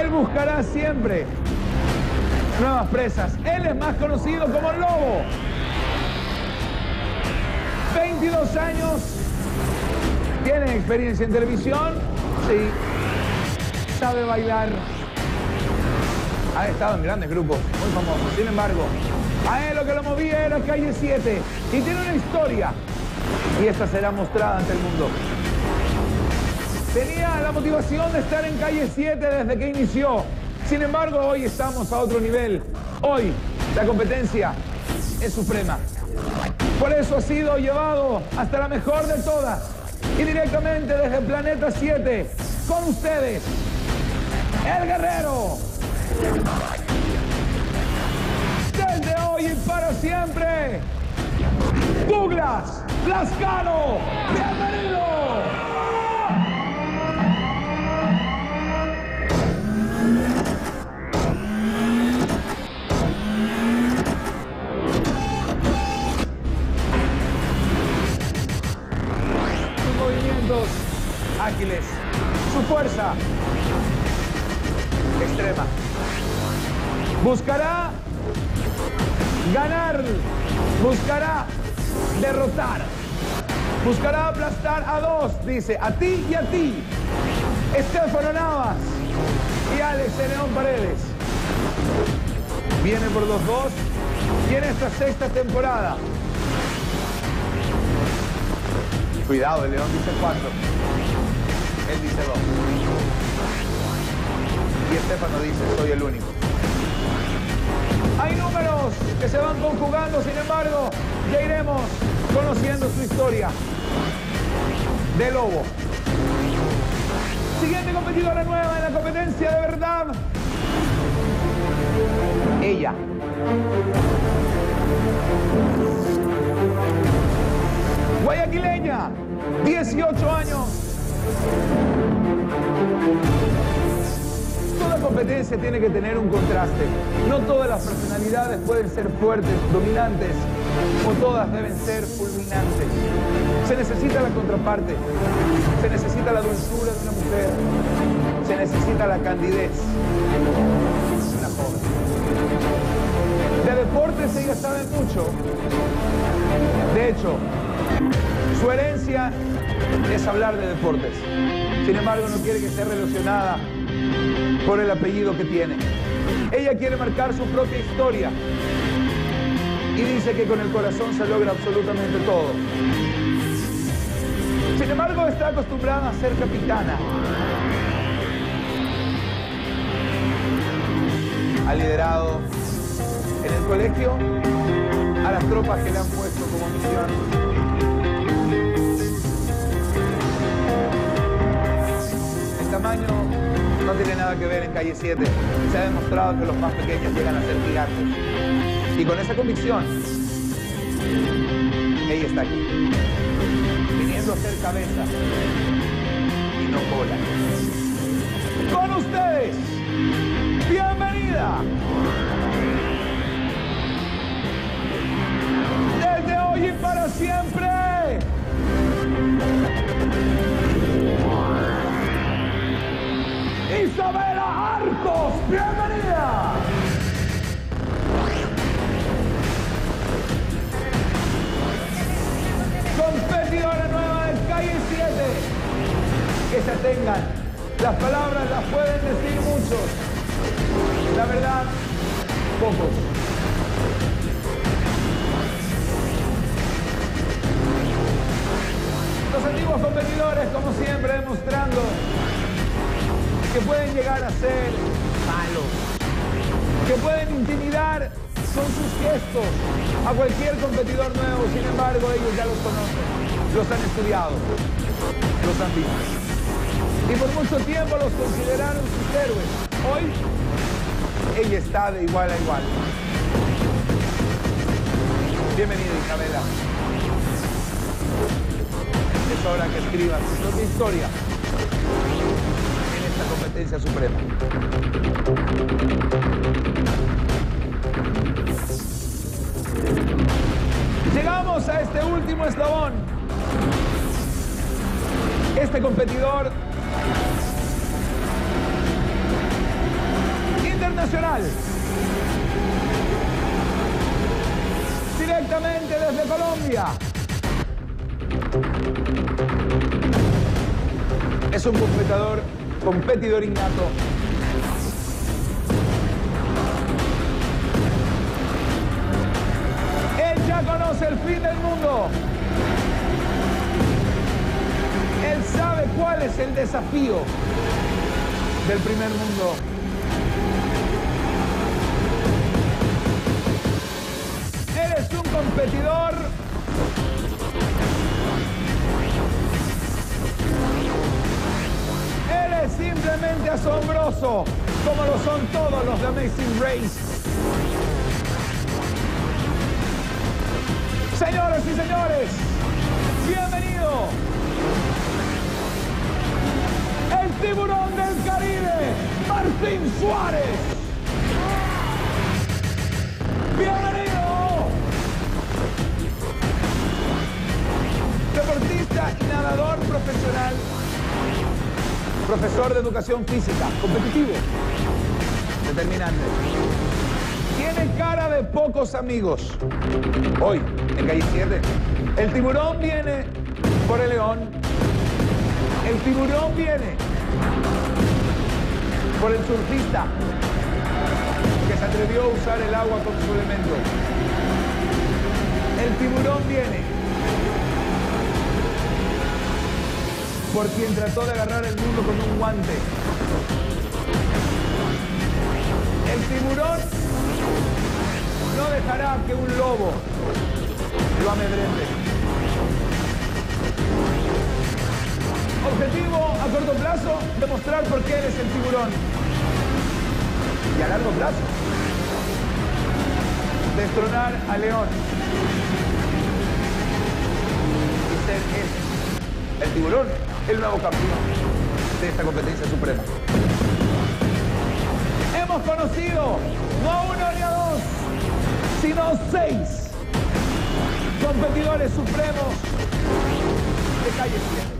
Él buscará siempre nuevas presas. Él es más conocido como Lobo. 22 años. Tiene experiencia en televisión. Sí. Sabe bailar. Ha estado en grandes grupos, muy famosos. Sin embargo, a él lo que lo movía era Calle 7. Y tiene una historia. Y esta será mostrada ante el mundo. Tenía la motivación de estar en calle 7 desde que inició. Sin embargo, hoy estamos a otro nivel. Hoy la competencia es suprema. Por eso ha sido llevado hasta la mejor de todas. Y directamente desde Planeta 7, con ustedes, el guerrero. Desde hoy y para siempre, Douglas Lascano. Bienvenido. Ágiles, su fuerza extrema. Buscará ganar, buscará derrotar, buscará aplastar a dos, dice, a ti y a ti. Estefano Navas y Alex León Paredes. Viene por los dos y en esta sexta temporada Cuidado, el león dice cuatro. Él dice dos. Y Estefano dice, soy el único. Hay números que se van conjugando, sin embargo, ya iremos conociendo su historia de lobo. Siguiente competidora nueva en la competencia de verdad. Ella. Guayaquileña, 18 años. Toda competencia tiene que tener un contraste. No todas las personalidades pueden ser fuertes, dominantes, o todas deben ser fulminantes. Se necesita la contraparte, se necesita la dulzura de una mujer, se necesita la candidez de una joven. De deportes ella sabe mucho. De hecho, su herencia es hablar de deportes. Sin embargo, no quiere que sea relacionada por el apellido que tiene. Ella quiere marcar su propia historia y dice que con el corazón se logra absolutamente todo. Sin embargo, está acostumbrada a ser capitana. Ha liderado en el colegio a las tropas que le han puesto como misión no tiene nada que ver en calle 7. Se ha demostrado que los más pequeños llegan a ser gigantes. Y con esa convicción, ella está aquí. Viniendo a ser cabeza y no cola. Con ustedes, bienvenida. Desde hoy y para siempre. Isabela Arcos, bienvenida. Competidora nueva de Calle 7. Que se tengan. Las palabras las pueden decir muchos. La verdad, pocos. Los antiguos competidores, que pueden llegar a ser malos, que pueden intimidar con sus gestos a cualquier competidor nuevo. Sin embargo, ellos ya los conocen, los han estudiado, los han visto. Y por mucho tiempo los consideraron sus héroes. Hoy, ella está de igual a igual. Bienvenida, Isabela. Es hora que escribas tu historia suprema. Llegamos a este último eslabón. Este competidor internacional. Directamente desde Colombia. Es un competidor competidor innato. Él ya conoce el fin del mundo. Él sabe cuál es el desafío del primer mundo. Él es un competidor es simplemente asombroso, como lo son todos los de Amazing Race. Señoras y señores, bienvenido. El tiburón del Caribe, Martín Suárez. Profesor de educación física, competitivo, determinante. Tiene cara de pocos amigos. Hoy, en calle 7, el tiburón viene por el león. El tiburón viene por el surfista que se atrevió a usar el agua como su elemento. El tiburón viene por quien trató de agarrar el mundo con un guante. El tiburón no dejará que un lobo lo amedrente. Objetivo a corto plazo, demostrar por qué eres el tiburón. Y a largo plazo, destronar a León. Y ser el tiburón, el nuevo campeón de esta competencia suprema. Hemos conocido no a uno ni a dos, sino seis competidores supremos de calle 7.